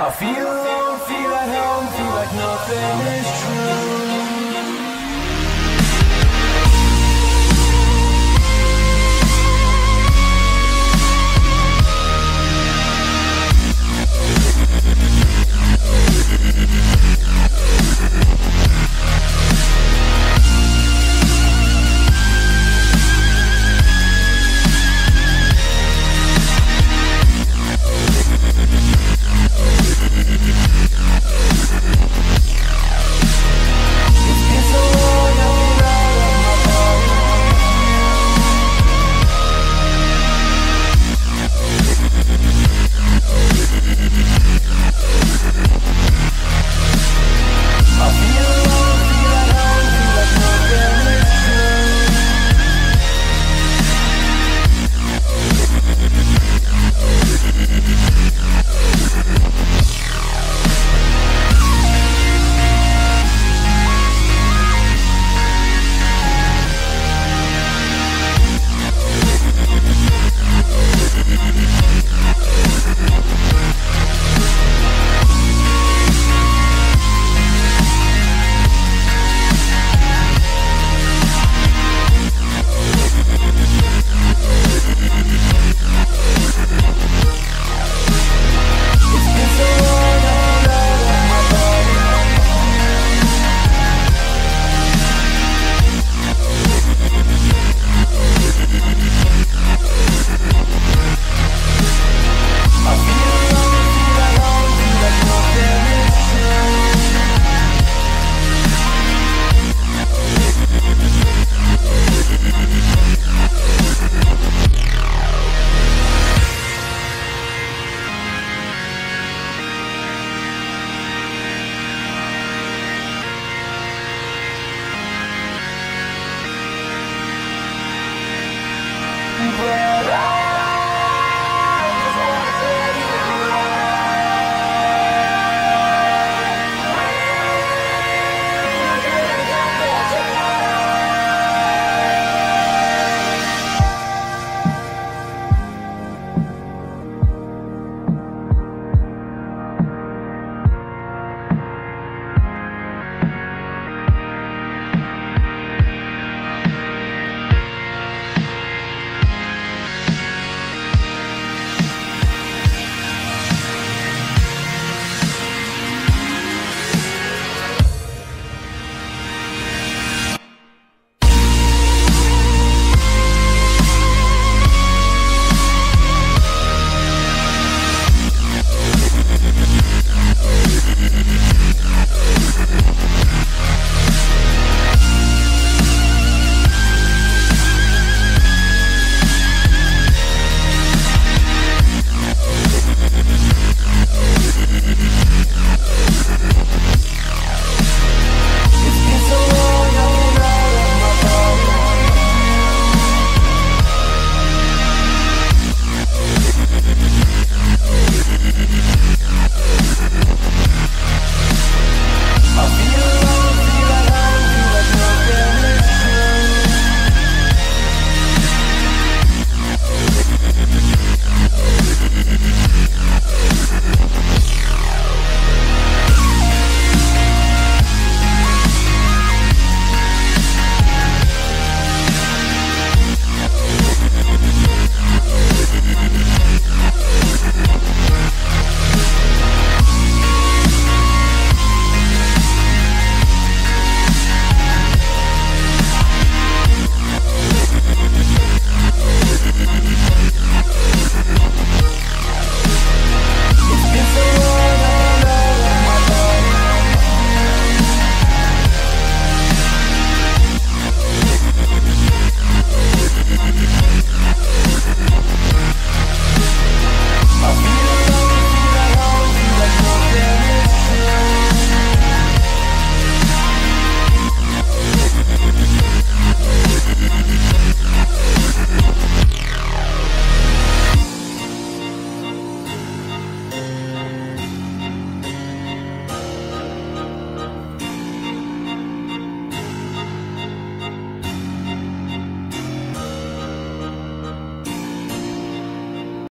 I feel alone, feel at home, feel like nothing is true.